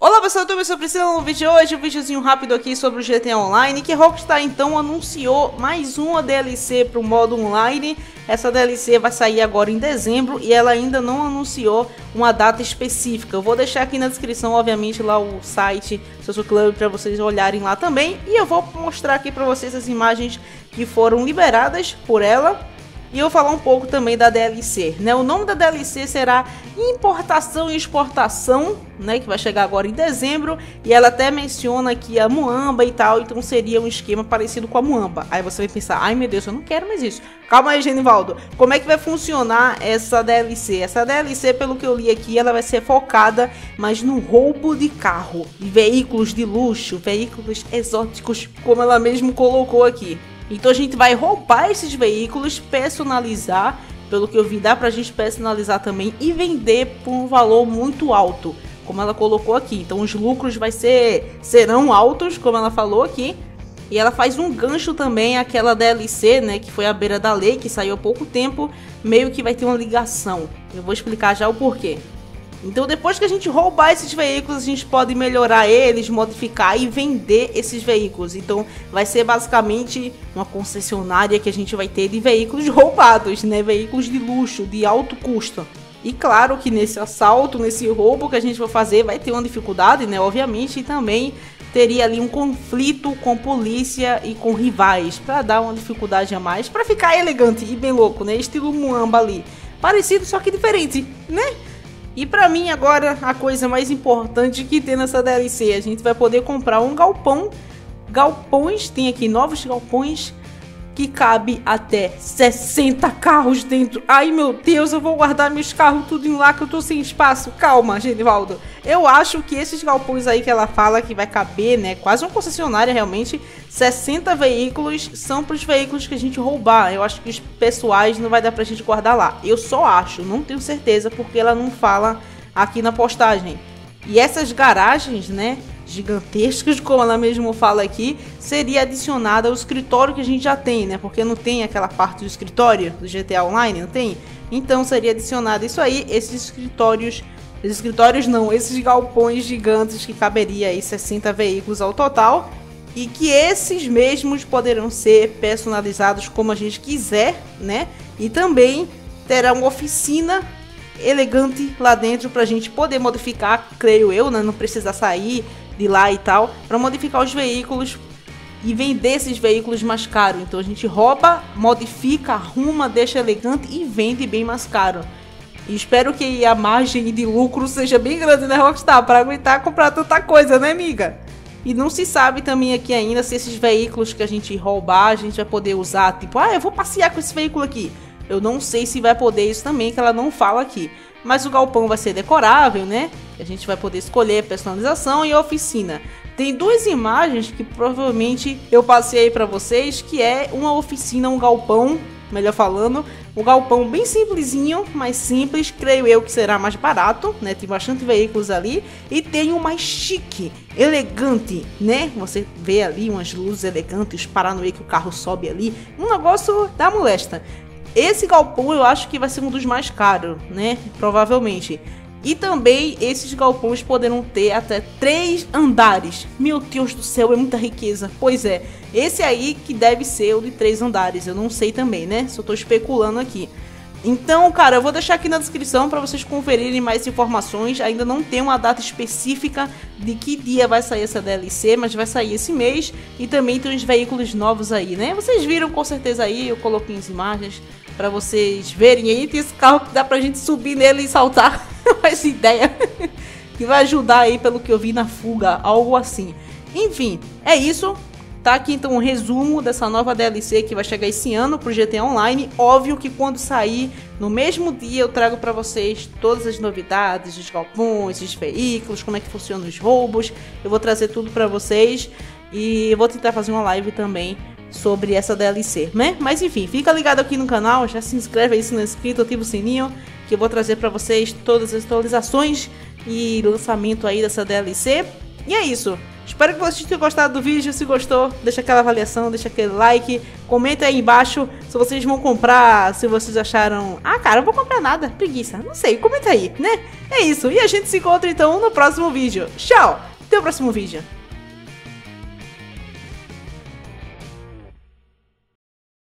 Olá pessoal, eu sou Priscila no vídeo de hoje, um videozinho rápido aqui sobre o GTA Online, que Rockstar então anunciou mais uma DLC para o modo online. Essa DLC vai sair agora em dezembro e ela ainda não anunciou uma data específica. Eu vou deixar aqui na descrição, obviamente, lá o site Social Club para vocês olharem lá também. E eu vou mostrar aqui para vocês as imagens que foram liberadas por ela. E eu falar um pouco também da DLC, né? O nome da DLC será Importação e Exportação, né? Que vai chegar agora em dezembro. E ela até menciona aqui a Muamba e tal, então seria um esquema parecido com a Muamba. Aí você vai pensar, ai meu Deus, eu não quero mais isso. Calma aí, Genivaldo. Como é que vai funcionar essa DLC? Essa DLC, pelo que eu li aqui, ela vai ser focada mais no roubo de carro. Veículos de luxo, veículos exóticos, como ela mesmo colocou aqui. Então a gente vai roubar esses veículos, personalizar, pelo que eu vi, dá pra gente personalizar também e vender por um valor muito alto, como ela colocou aqui. Então os lucros vai ser serão altos, como ela falou aqui. E ela faz um gancho também aquela DLC, né, que foi a beira da lei, que saiu há pouco tempo, meio que vai ter uma ligação. Eu vou explicar já o porquê. Então, depois que a gente roubar esses veículos, a gente pode melhorar eles, modificar e vender esses veículos. Então, vai ser basicamente uma concessionária que a gente vai ter de veículos roubados, né? Veículos de luxo, de alto custo. E claro que nesse assalto, nesse roubo que a gente vai fazer, vai ter uma dificuldade, né? Obviamente, e também teria ali um conflito com polícia e com rivais para dar uma dificuldade a mais, para ficar elegante e bem louco, né? Estilo Muamba ali. Parecido, só que diferente, né? E para mim agora a coisa mais importante que tem nessa DLC, a gente vai poder comprar um galpão, galpões, tem aqui novos galpões que cabe até 60 carros dentro. Ai meu Deus, eu vou guardar meus carros tudo em lá que eu tô sem espaço. Calma, Genivaldo. Eu acho que esses galpões aí que ela fala que vai caber, né, quase uma concessionária realmente, 60 veículos são para os veículos que a gente roubar. Eu acho que os pessoais não vai dar pra gente guardar lá. Eu só acho, não tenho certeza porque ela não fala aqui na postagem. E essas garagens, né, gigantescas, como ela mesmo fala aqui, seria adicionada ao escritório que a gente já tem, né? Porque não tem aquela parte do escritório do GTA Online, não tem? Então seria adicionado isso aí, esses escritórios, esses escritórios não, esses galpões gigantes que caberia aí 60 veículos ao total e que esses mesmos poderão ser personalizados como a gente quiser, né? E também terá uma oficina elegante lá dentro para a gente poder modificar, creio eu, né? Não precisa sair de lá e tal, para modificar os veículos e vender esses veículos mais caros. Então a gente rouba, modifica, arruma, deixa elegante e vende bem mais caro. E espero que a margem de lucro seja bem grande, né, Rockstar? Para aguentar comprar tanta coisa, né, amiga? E não se sabe também aqui ainda se esses veículos que a gente roubar, a gente vai poder usar. Tipo, ah, eu vou passear com esse veículo aqui. Eu não sei se vai poder isso também, que ela não fala aqui. Mas o galpão vai ser decorável, né? A gente vai poder escolher personalização e oficina. Tem duas imagens que provavelmente eu passei aí para vocês, que é uma oficina, um galpão, melhor falando, um galpão bem simplesinho, mais simples, creio eu que será mais barato, né? Tem bastante veículos ali e tem um mais chique, elegante, né? Você vê ali umas luzes elegantes, paranoia que o carro sobe ali, um negócio da molesta. Esse galpão eu acho que vai ser um dos mais caros, né? Provavelmente. E também esses galpões poderão ter até três andares. Meu Deus do céu, é muita riqueza. Pois é, esse aí que deve ser o de três andares. Eu não sei também, né? Só tô especulando aqui. Então, cara, eu vou deixar aqui na descrição para vocês conferirem mais informações. Ainda não tem uma data específica de que dia vai sair essa DLC, mas vai sair esse mês. E também tem uns veículos novos aí, né? Vocês viram com certeza aí, eu coloquei as imagens para vocês verem aí. Tem esse carro que dá pra gente subir nele e saltar. Essa ideia que vai ajudar aí, pelo que eu vi na fuga, algo assim. Enfim, é isso. Tá aqui então um resumo dessa nova DLC que vai chegar esse ano pro GTA Online. Óbvio que quando sair, no mesmo dia eu trago para vocês todas as novidades, os galpões, os veículos, como é que funcionam os roubos. Eu vou trazer tudo para vocês e vou tentar fazer uma live também sobre essa DLC, né? Mas enfim, fica ligado aqui no canal, já se inscreve aí se não é inscrito, ativa o sininho, que eu vou trazer para vocês todas as atualizações e lançamento aí dessa DLC. E é isso. Espero que vocês tenham gostado do vídeo. Se gostou, deixa aquela avaliação, deixa aquele like. Comenta aí embaixo se vocês vão comprar, se vocês acharam. Ah, cara, eu vou comprar nada. Preguiça. Não sei, comenta aí, né? É isso. E a gente se encontra então no próximo vídeo. Tchau! Até o próximo vídeo.